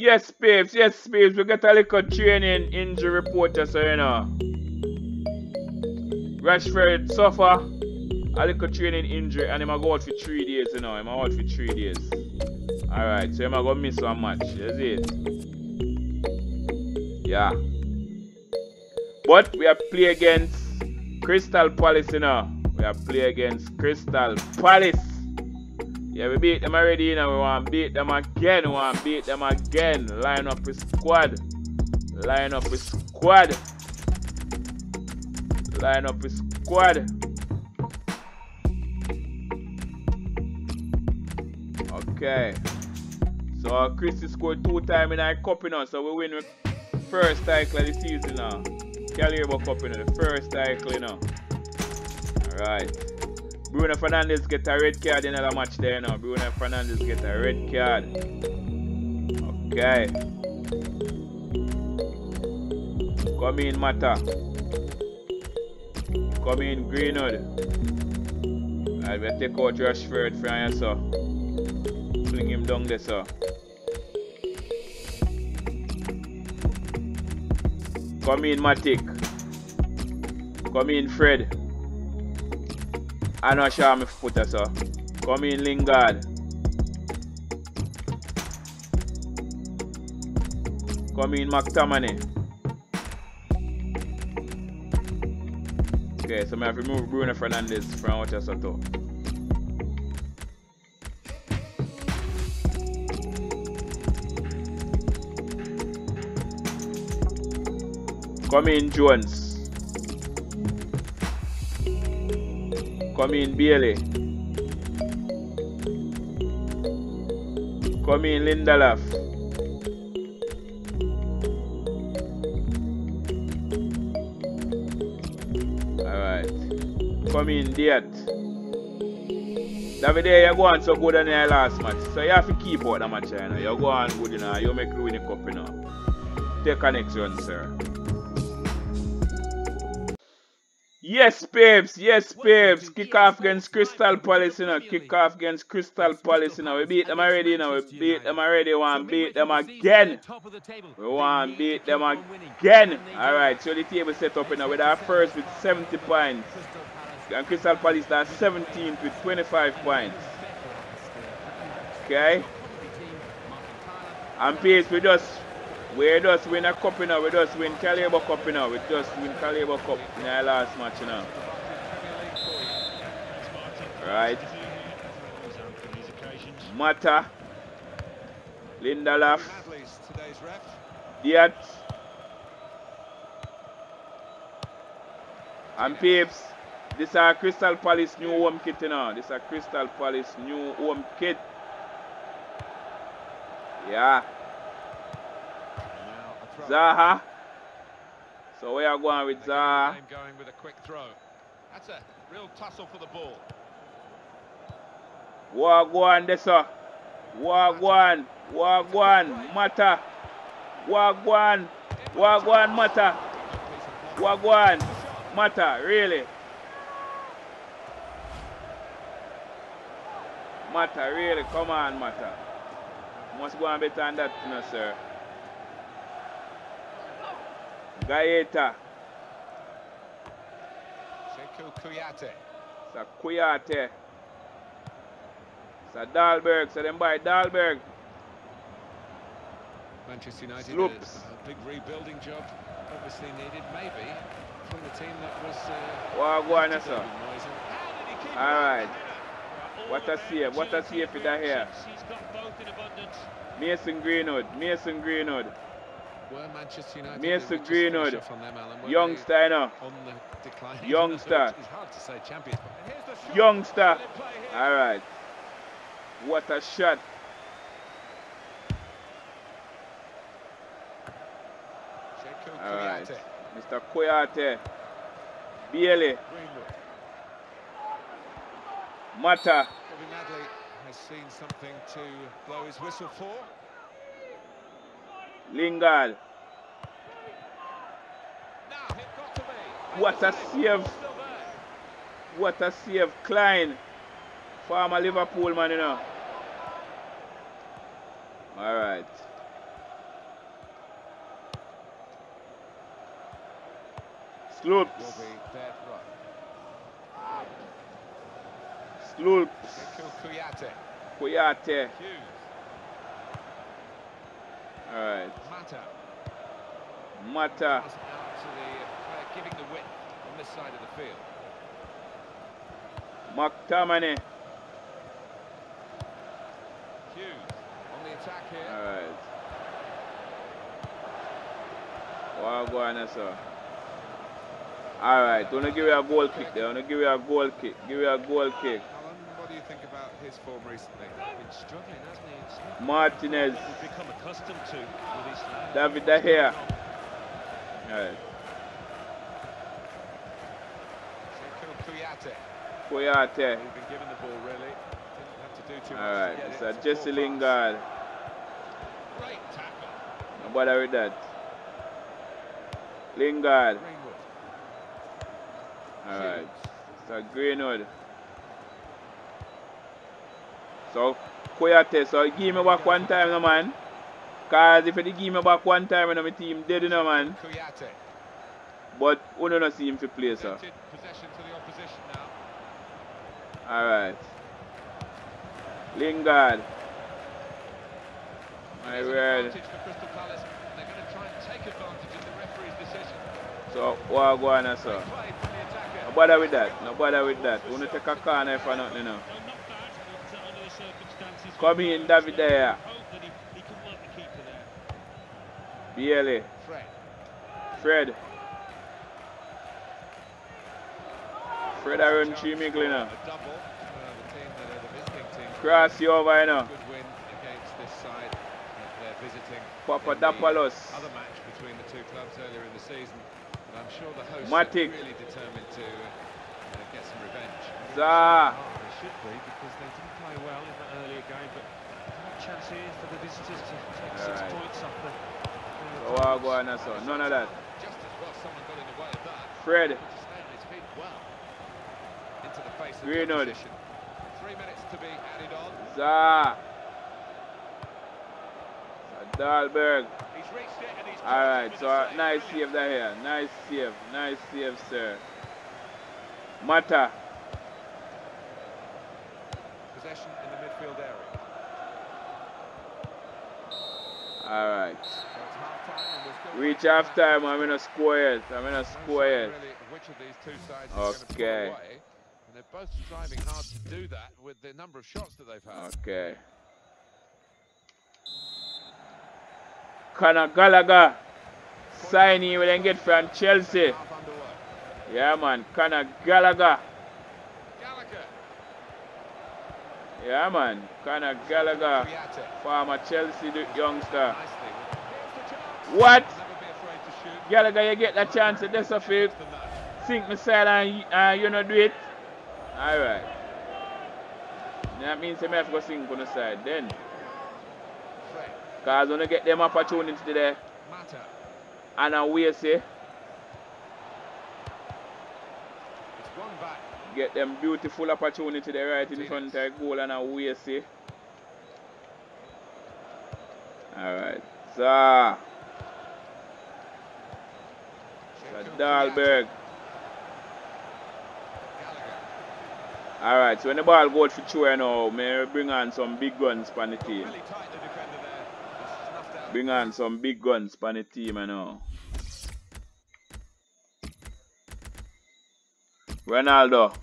Yes, babes. Yes, babes. We got a little training injury report, so you know. Rashford suffer a little training injury and him a go out for three days, you know. Him a out for three days. Alright, so him a go miss one match. That's it. Yeah. But we are play against Crystal Palace, you know. We are play against Crystal Palace. Yeah, we beat them already, you know. We want to beat them again. We want to beat them again. Line up with squad. Line up with squad. Line up with squad. Okay. So Christy scored two times in our cup, you know, so we win the first title of the season now. Carabao Cup, you know, the first title, you know. Alright. Bruno Fernandes get a red card in the match there, now. Bruno Fernandes get a red card. Okay. Come in, Mata. Come in, Greenwood. I will take out Rashford from here, so. Fling him down there, so. Come in, Matic. Come in, Fred. I know sure I'm us so. Come in, Lingard. Come in, McTominay. Okay, so I have to remove Bruno Fernandes from what I saw. Come in, Jones. Come in, Bailly. Come in, Lindelof. Alright. Come in, Diet. David, you go on so good in your last match. So you have to keep out the match, you know. You go on good, you know. You make the winning cup, you know. Take an one, sir. Yes, babes. Yes, babes. Kick off against Crystal Palace, you know. Kick off against Crystal Palace, you know. We beat them already, you know. We beat them already. We want to beat them again. We want to beat them again. All right. So the table set up, you know. With our first with 70 points. And Crystal Palace are 17th with 25 points. Okay. And pace, we just we just win a cup know, we just win Carabao Cup know, we just win Carabao Cup in our last match know. Right. Mata. Lindelof. Diat. And Peeps. This is Crystal Palace new home kit know. This is Crystal Palace new home kit. Yeah. Zaha. So we are going with Zaha. Going with a quick throw. That's a real tussle for the ball. Wagwan Dessa. Wagwan. Wagwan. Mata. Wagwan. Wagwan Mata. Wagwan. Mata. Really? Mata. Really? Come on, Mata. Must go on better than that, you know, sir. Guaita. Cheikhou Kouyaté. Sa Kouyaté. Sa Dahlberg. So them buy Dahlberg. Manchester United Schlupp. a, big rebuilding job obviously needed maybe from the team that was uh, Wagwan, to sir. David Moyes. And how did he keep it? Alright. What a save. What a save for that here. He's got both in abundance. Mason Greenwood. Mason Greenwood. Were Manchester United Mason able to finish Greenwood. off on them, Alan? Were they Youngster, you know. on the decline? Youngster. It's hard to say champions. but here's the shot. Youngster. Will it play here? Alright. What a shot. Alright. Mr. Kouyaté. Bailly. Greenwood. Mata. Has seen something to blow his whistle for. Lingard. What a save. What a save. Klein. Former Liverpool man, you know. Alright. Schlupp. Schlupp. Kouyaté. Kouyaté throw. Schlupp. Cheikhou Kouyaté. Kouyaté. Hughes. Alright. Mata. Mata. Pass out to the player giving the width on this side of the field. McTominay. Hughes on the attack here. Alright. What go on, sir? Alright, wanna give you a goal kick there. Wanna give you a goal kick. Give you a goal kick. Alan, what do you think his form recently? been struggling, hasn't he? It's Martinez. we've become accustomed to with his David De Gea. Alright. Cheikhou Kouyaté. Kouyaté. He's been given the ball really. Didn't have to do too Alright, much to it's a it. It's Jesse full. Lingard. Great tackle. No bother with that. Lingard. Greenwood. Alright. It's a Greenwood. So, Kouyaté, so give me back one time, no man. Cause if you give me back one time, no, my team dead, no man. But we don't see him to play, sir. Presented possession to the opposition now. Alright. Lingard. My word. advantage for Crystal Palace. They're going to try and take advantage of the referee's decision. So, what go on, sir? play from the attacker. No bother with that. No bother with that. We don't take a corner for nothing, you know. Work the David there. Biele. Fred. Fred. Fred I run three mickle, you know. A double. The team that are the visiting team. Cross you over, you know. Good win against this side they're visiting. Papadopoulos. in Other match between the two clubs earlier in the season. And I'm sure the hosts Matic. really determined to uh, get some revenge. Za. Oh, they should be because they didn't play well in that earlier game, but no chance here for the visitors to take six Alright. points off the. So what go on, sir? None of that. Just as well someone got in the way of that. Fred. Able to stay on his feet well. Into the face of Greenwood. the opposition. Three minutes to be added on. Za. Dahlberg. He's reached it and he's Alright, so nice save that here. Nice save. Nice save, sir. Mata. Possession in the midfield area. Alright. So it's half-time and we're Reach half time. I'm in a yet. I'm in a No score sign yet. really which of these two sides is going to pull Okay. And they're both striving hard to do that with the number of shots that they've had. Okay. Conor Gallagher. Signing we then get from Chelsea. Yeah, man. Conor Gallagher. Gallagher. Yeah, man. Conor Gallagher. Former Chelsea youngster. Nicely. Here's the chance. What? Never be afraid to shoot. Gallagher, you get that chance to this of it. Sink me side and uh, you know do it. Alright. That means you have to go sink on the side then. Fred. Cause when you get them opportunity there and a way say It's one back. Get them beautiful opportunity there right in front of goal and a way say. Alright. So Dahlberg. Alright, so when the ball goes for Chua now, may bring on some big guns for the team. Bring on some big guns for the team you know. Ronaldo.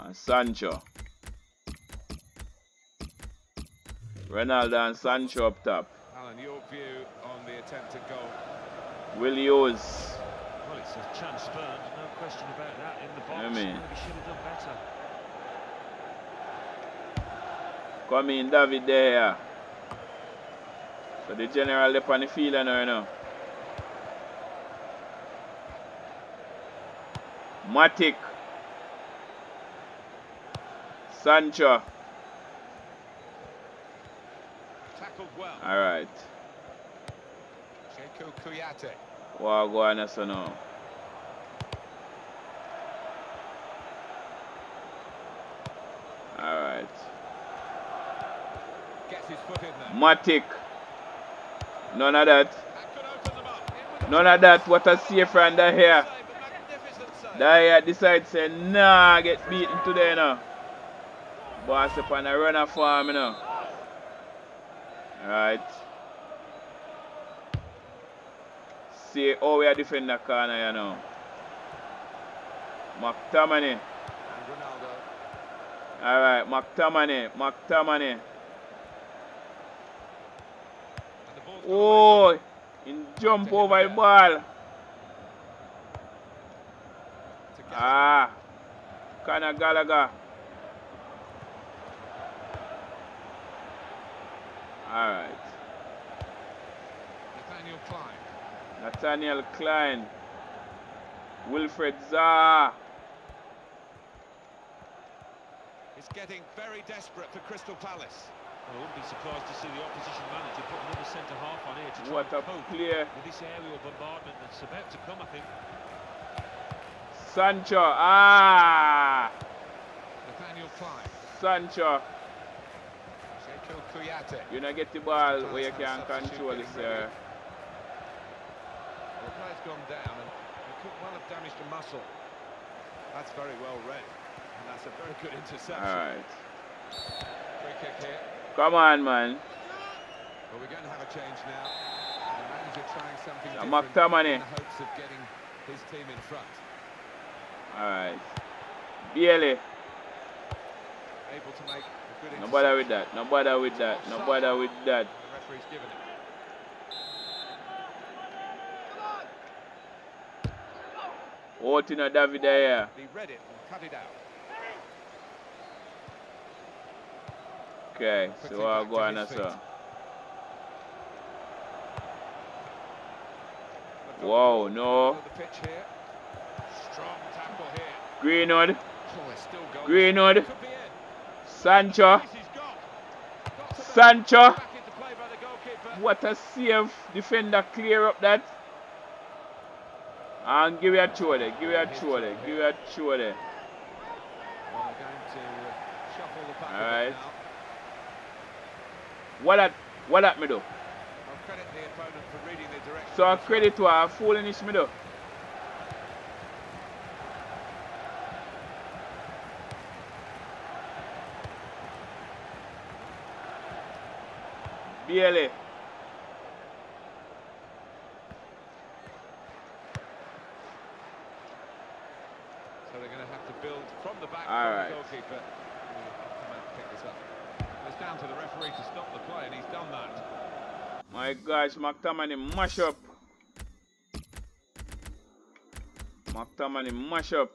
And Sancho. Ronaldo and Sancho up top. Alan, your view on the attempted goal? Will use. Well, it's a chance spurned, no question about that. In the box, I mean- maybe should have done better. Come in, David there. So the general up on the field now, you know. Matic. Sancho. Tackled well. Alright. Cheikhou Kouyaté. What go on so now? Alright. Gets his foot in there. Matic. None of that. That could open them up. In with the None of that. What a from the here. Save, a magnificent save. The here decides say nah get beaten today now. Boss up on a runner for him you know. Alright. See how we are defend the corner you know. McTominay. Alright, McTominay. McTominay. And the ball's gone away Oh, in jump over the ball. to Gallagher. Ah, Conor Gallagher. All right, Nathaniel Klein. Nathaniel Klein, Wilfred Zaha. It's getting very desperate for Crystal Palace. I wouldn't be surprised to see the opposition manager put another centre half on here to try What a and cope play. with this aerial bombardment that's about to come, I think. Sancho. Ah, Nathaniel Klein. Sancho. Cheikhou Kouyaté. You know get the ball where you can control it, sir. Well, the player's gone down and he could well have damaged a muscle. That's very well read. And that's a very good interception. All right. Free kick here. Come on, man. Well, we're going to have a change now. And the manager trying something different in the hopes of getting his team in front. All right. Bailly. Able to make a good No bother with that. No bother with that. No bother with that. The referee's given it. Out in a David here. He read it and cut it out. Okay, so I'll go on as well. They've got the Whoa, ball in the no. middle of the pitch here. Strong. Greenwood, Oh. Greenwood, Could be it. Sancho, This he's got. Got to be Sancho. Back into play by the goalkeeper. What a save. Defender clear up that. And give it a throw there. Give it a throw there. Give it a throw there. Well, they're going to uh, shuffle the pack a Alright. What that what that me do? I'll credit the opponent for reading the. So I credit to her fooling this me do. Bailly. So they're going to have to build from the back All from the goalkeeper. We'll come and pick this up. It's down to the referee to stop the play, and he's done that. My gosh, McTominay mash up. McTominay mash up.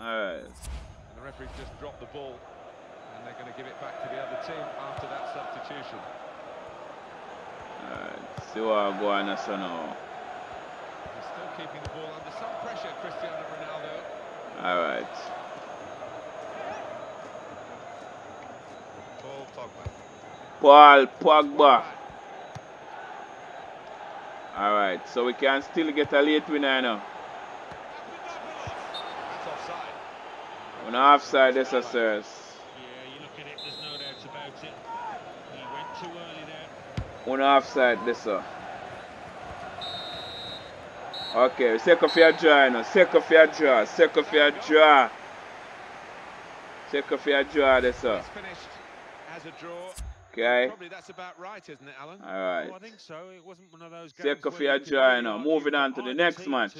Alright. And the referee's just dropped the ball, and they're going to give it back to the other team after that substitution. Alright. See what I go on so now. He's still keeping the ball under some pressure, Cristiano Ronaldo. Alright. Paul Pogba. Paul Pogba. Alright, so we can still get a late winner now. That's offside. On the offside, this is sirs. Yeah, you look at it, there's no doubt about it. He went too early there. On the offside, this sir. Okay, second for your draw now. Second for your draw. Second for your draw. Second for your draw, this sir. It's finished as a draw. Okay. Probably that's about right, isn't it, Alan? Alright. Oh, I think so. It wasn't one of those games Second for your draw now. Moving on to the next match.